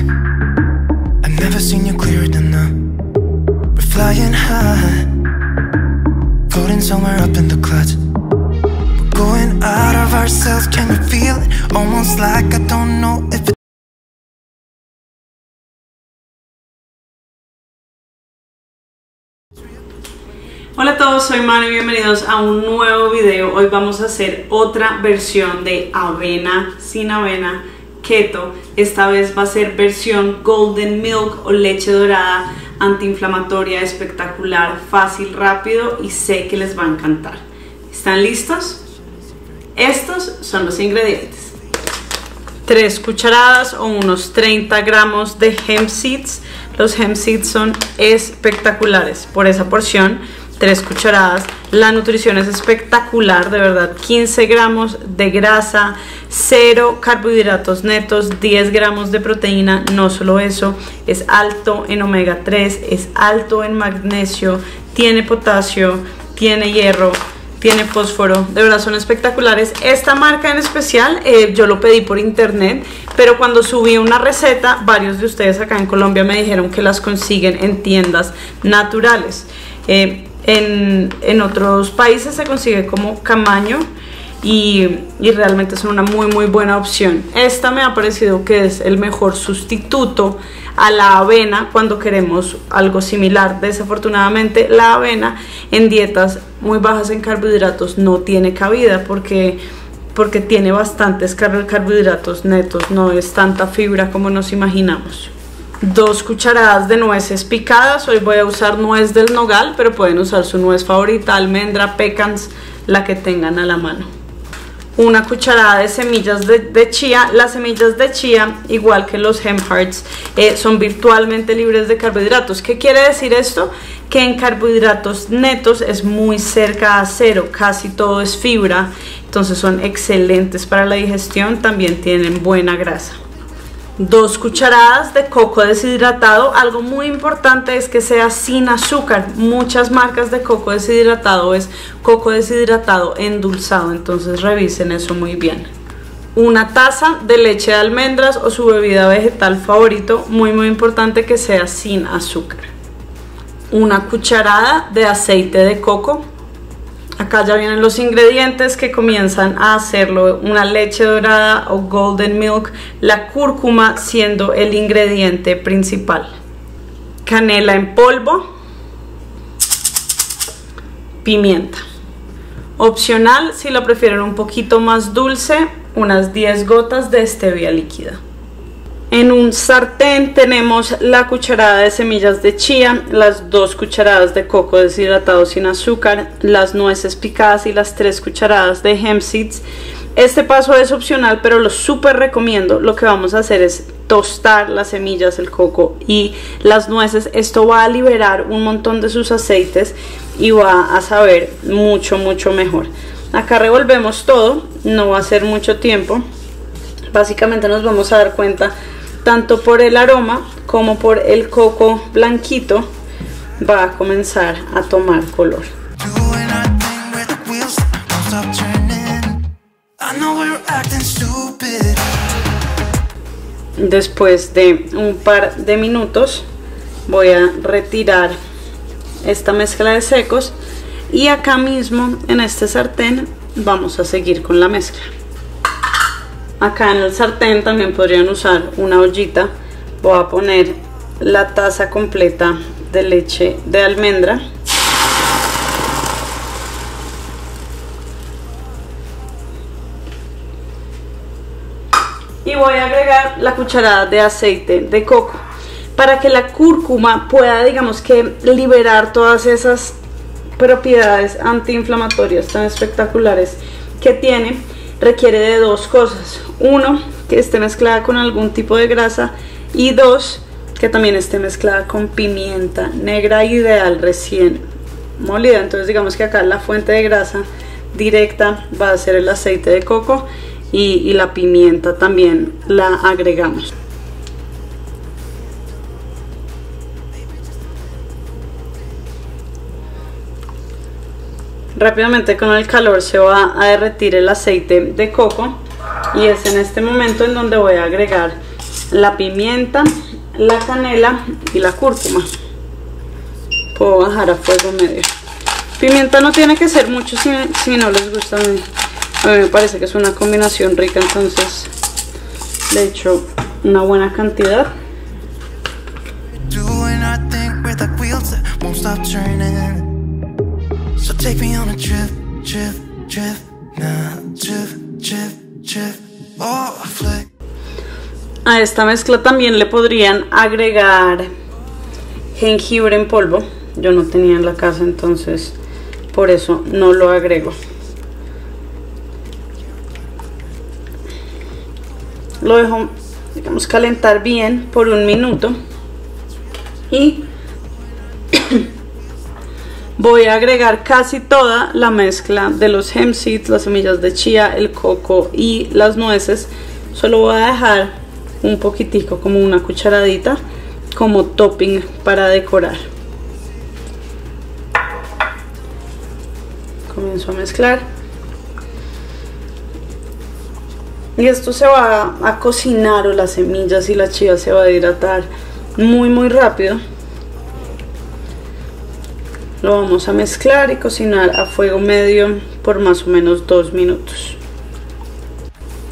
I've never seen you clearer than flying high, somewhere up in the going out of ourselves. Feel? Almost like I don't know if it. Hola a todos, soy Manu y bienvenidos a un nuevo video. Hoy vamos a hacer otra versión de avena sin avena keto. Esta vez va a ser versión golden milk o leche dorada antiinflamatoria, espectacular, fácil, rápido y sé que les va a encantar. ¿Están listos? Estos son los ingredientes. 3 cucharadas o unos 30 gramos de hemp seeds. Los hemp seeds son espectaculares por esa porción 3 cucharadas. La nutrición es espectacular, de verdad. 15 gramos de grasa, 0 carbohidratos netos, 10 gramos de proteína. No solo eso, es alto en omega 3, es alto en magnesio, tiene potasio, tiene hierro tiene fósforo, de verdad son espectaculares. Esta marca en especial eh, yo lo pedí por internet, pero cuando subí una receta, varios de ustedes acá en Colombia me dijeron que las consiguen en tiendas naturales. Eh, en, otros países se consigue como camaño y, realmente es una muy muy buena opción. Esta me ha parecido que es el mejor sustituto a la avena cuando queremos algo similar. Desafortunadamente la avena en dietas muy bajas en carbohidratos no tiene cabida porque porque tiene bastantes carbohidratos netos, no es tanta fibra como nos imaginamos dos cucharadas de nueces picadas. Hoy voy a usar nuez del nogal, pero pueden usar su nuez favorita, almendra, pecans, la que tengan a la mano. Una cucharada de semillas de, chía. Las semillas de chía, igual que los hemp hearts, eh, son virtualmente libres de carbohidratos. ¿Qué quiere decir esto? Que en carbohidratos netos es muy cerca a cero, casi todo es fibra, entonces son excelentes para la digestión, también tienen buena grasa. Dos cucharadas de coco deshidratado. Algo muy importante es que sea sin azúcar. Muchas marcas de coco deshidratado es coco deshidratado endulzado. Entonces revisen eso muy bien. Una taza de leche de almendras o su bebida vegetal favorito. Muy muy importante que sea sin azúcar. Una cucharada de aceite de coco Acá ya vienen los ingredientes que comienzan a hacerlo, una leche dorada o golden milk, la cúrcuma siendo el ingrediente principal. Canela en polvo, pimienta. Opcional, si lo prefieren un poquito más dulce, unas 10 gotas de stevia líquida. En un sartén tenemos la cucharada de semillas de chía, las dos cucharadas de coco deshidratado sin azúcar, las nueces picadas y las tres cucharadas de hemp seeds. Este paso es opcional, pero lo súper recomiendo. Lo que vamos a hacer es tostar las semillas, el coco y las nueces. Esto va a liberar un montón de sus aceites y va a saber mucho, mucho mejor. Acá revolvemos todo, no va a ser mucho tiempo. Básicamente nos vamos a dar cuenta tanto por el aroma como por el coco blanquito va a comenzar a tomar color. Después de un par de minutos voy a retirar esta mezcla de secos y acá mismo en este sartén vamos a seguir con la mezcla. Acá en el sartén también podrían usar una ollita. Voy a poner la taza completa de leche de almendra. Y voy a agregar la cucharada de aceite de coco para que la cúrcuma pueda, digamos que, liberar todas esas propiedades antiinflamatorias tan espectaculares que tiene requiere de dos cosas. Uno, que esté mezclada con algún tipo de grasa y dos, que también esté mezclada con pimienta negra ideal recién molida. Entonces digamos que acá la fuente de grasa directa va a ser el aceite de coco y, y la pimienta también la agregamos. Rápidamente con el calor se va a derretir el aceite de coco y es en este momento en donde voy a agregar la pimienta, la canela y la cúrcuma. Puedo bajar a fuego medio. Pimienta no tiene que ser mucho si, no les gusta a mí. A mí me parece que es una combinación rica, entonces le echo una buena cantidad. Take me on a trip, trip, trip, trip, trip. Oh, flick. A esta mezcla también le podrían agregar jengibre en polvo. Yo no tenía en la casa, entonces por eso no lo agrego. Lo dejo, digamos, calentar bien por un minuto. Y voy a agregar casi toda la mezcla de los hemp seeds, las semillas de chía, el coco y las nueces. Solo voy a dejar un poquitico, como una cucharadita, como topping para decorar. Comienzo a mezclar. Y esto se va a cocinar o las semillas y la chía se va a hidratar muy muy rápido. Lo vamos a mezclar y cocinar a fuego medio por más o menos dos minutos.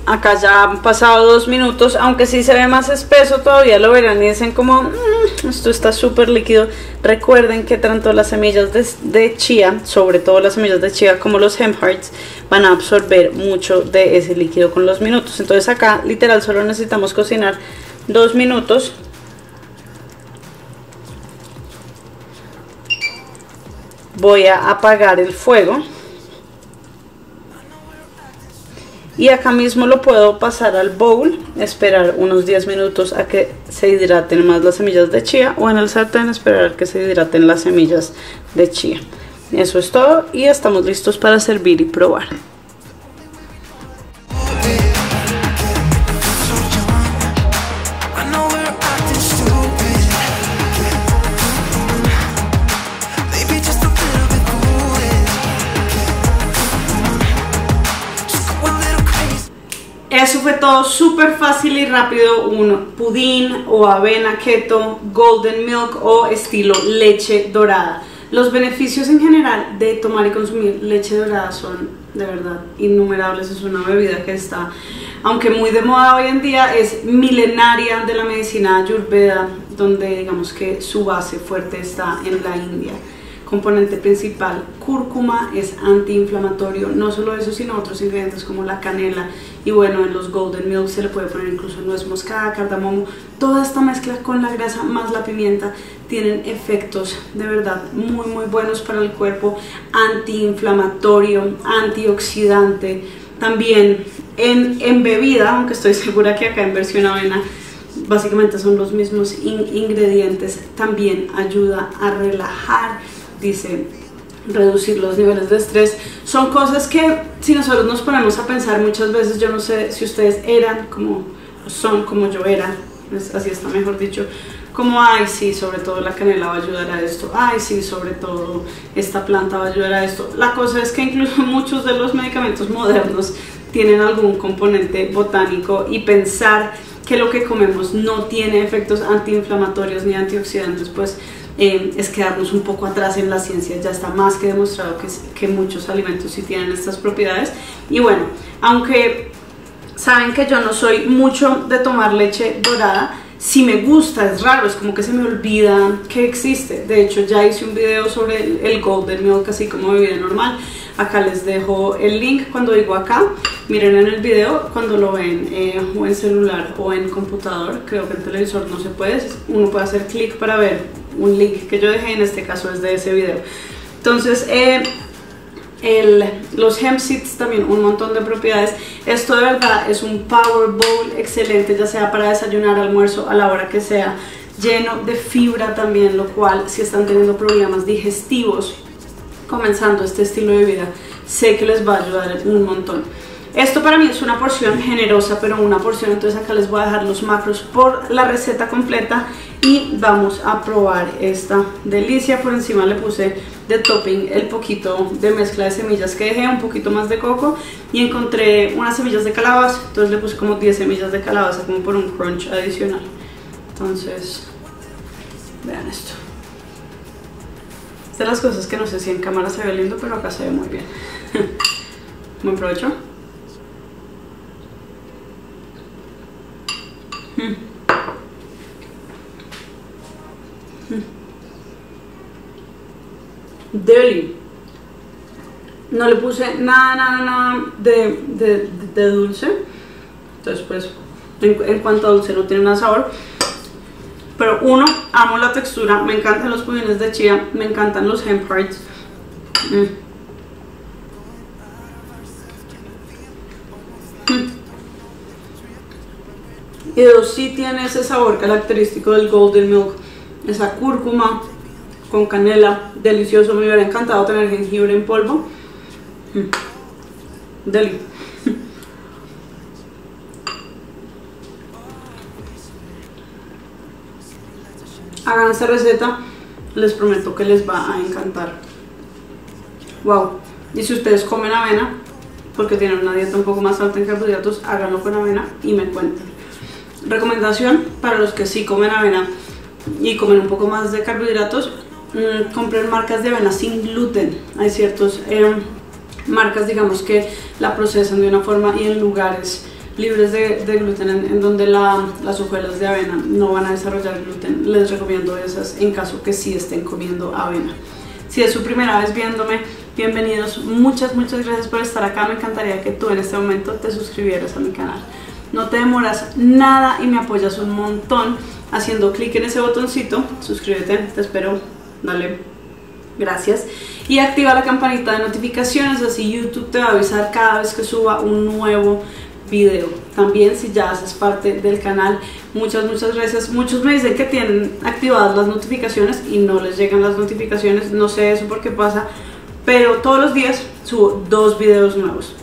Acá ya han pasado dos minutos, aunque sí se ve más espeso, todavía lo verán y dicen como, "Mm, esto está súper líquido. Recuerden que tanto las semillas de, de chía, sobre todo las semillas de chía como los hemp hearts, van a absorber mucho de ese líquido con los minutos. Entonces acá literal solo necesitamos cocinar dos minutos voy a apagar el fuego. Y acá mismo lo puedo pasar al bowl esperar unos 10 minutos a que se hidraten más las semillas de chía o en el sartén esperar que se hidraten las semillas de chía. Eso es todo y estamos listos para servir y probar Eso fue todo súper fácil y rápido, un pudín o avena keto, golden milk o estilo leche dorada. Los beneficios en general de tomar y consumir leche dorada son de verdad innumerables. Es una bebida que está, aunque muy de moda hoy en día, es milenaria de la medicina ayurveda, donde digamos que su base fuerte está en la India componente principal, cúrcuma, es antiinflamatorio, no solo eso, sino otros ingredientes como la canela y bueno, en los golden milk se le puede poner incluso nuez moscada, cardamomo, toda esta mezcla con la grasa más la pimienta tienen efectos de verdad muy muy buenos para el cuerpo, antiinflamatorio, antioxidante, también en, en bebida, aunque estoy segura que acá en versión avena básicamente son los mismos in- ingredientes, también ayuda a relajar, dice reducir los niveles de estrés. Son cosas que si nosotros nos ponemos a pensar muchas veces, yo no sé si ustedes eran como son como yo era, es- así está mejor dicho, como ay sí, sobre todo la canela va a ayudar a esto, ay sí, sobre todo esta planta va a ayudar a esto. La cosa es que incluso muchos de los medicamentos modernos tienen algún componente botánico y pensar que lo que comemos no tiene efectos antiinflamatorios ni antioxidantes, pues eh, es quedarnos un poco atrás en la ciencia. Ya está más que demostrado que, que muchos alimentos sí tienen estas propiedades. Y bueno, aunque saben que yo no soy mucho de tomar leche dorada, si me gusta, es raro, es como que se me olvida que existe. De hecho, ya hice un video sobre el, el golden milk, así como bebida normal. Acá les dejo el link cuando digo acá. Miren en el video cuando lo ven eh, o en celular o en computador. Creo que en televisor no se puede. Uno puede hacer clic para ver un link que yo dejé. En este caso es de ese video. Entonces, eh, el, los hemp seeds también un montón de propiedades. Esto de verdad es un power bowl excelente, ya sea para desayunar, almuerzo, a la hora que sea. Lleno de fibra también, lo cual si están teniendo problemas digestivos comenzando este estilo de vida, sé que les va a ayudar un montón. Esto para mí es una porción generosa, pero una porción, entonces acá les voy a dejar los macros por la receta completa y vamos a probar esta delicia. Por encima le puse de topping el poquito de mezcla de semillas que dejé, un poquito más de coco y encontré unas semillas de calabaza, entonces le puse como 10 semillas de calabaza como por un crunch adicional. Entonces, vean esto. Es de las cosas que no sé si en cámara se ve lindo, pero acá se ve muy bien. Buen provecho. Deli. No le puse nada, nada, nada de, de, de dulce. Entonces, pues, en, cuanto a dulce no tiene nada sabor. Pero uno, amo la textura. Me encantan los pudines de chía. Me encantan los hemp hearts. Mm. Mm. Y dos, sí tiene ese sabor característico del golden milk. Esa cúrcuma con canela, delicioso, me hubiera encantado tener jengibre en polvo. Mm. Deli. Hagan esta receta, les prometo que les va a encantar. Wow. Y si ustedes comen avena, porque tienen una dieta un poco más alta en carbohidratos, háganlo con avena y me cuenten. Recomendación para los que sí comen avena y comen un poco más de carbohidratos, mmm, comprar marcas de avena sin gluten. Hay ciertas eh, marcas, digamos, que la procesan de una forma y en lugares libres de, gluten en, donde la, las hojuelas de avena no van a desarrollar gluten. Les recomiendo esas en caso que sí estén comiendo avena. Si es su primera vez viéndome, bienvenidos. Muchas, muchas gracias por estar acá. Me encantaría que tú en este momento te suscribieras a mi canal. No te demoras nada y me apoyas un montón haciendo clic en ese botoncito. Suscríbete, te espero dale gracias. Y activa la campanita de notificaciones así YouTube te va a avisar cada vez que suba un nuevo video. También si ya haces parte del canal muchas muchas gracias. Muchos me dicen que tienen activadas las notificaciones y no les llegan las notificaciones no sé eso por qué pasa pero todos los días subo dos videos nuevos.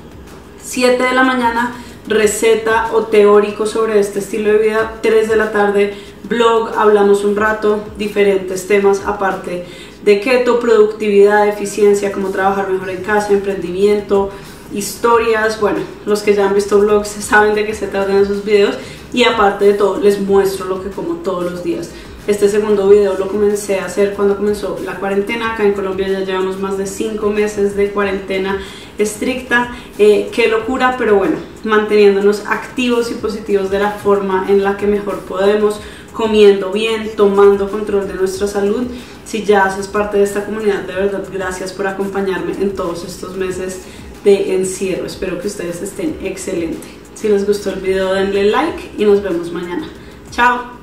7 de la mañana receta o teórico sobre este estilo de vida 3 de la tarde blog, hablamos un rato, diferentes temas aparte de keto, productividad, eficiencia, cómo trabajar mejor en casa, emprendimiento, historias, bueno, los que ya han visto vlogs saben de qué se tratan esos videos y aparte de todo les muestro lo que como todos los días. Este segundo video lo comencé a hacer cuando comenzó la cuarentena, acá en Colombia ya llevamos más de 5 meses de cuarentena estricta, eh, qué locura, pero bueno, manteniéndonos activos y positivos de la forma en la que mejor podemos, comiendo bien, tomando control de nuestra salud. Si ya haces parte de esta comunidad, de verdad, gracias por acompañarme en todos estos meses de encierro. Espero que ustedes estén excelentes. Si les gustó el video, denle like y nos vemos mañana. Chao.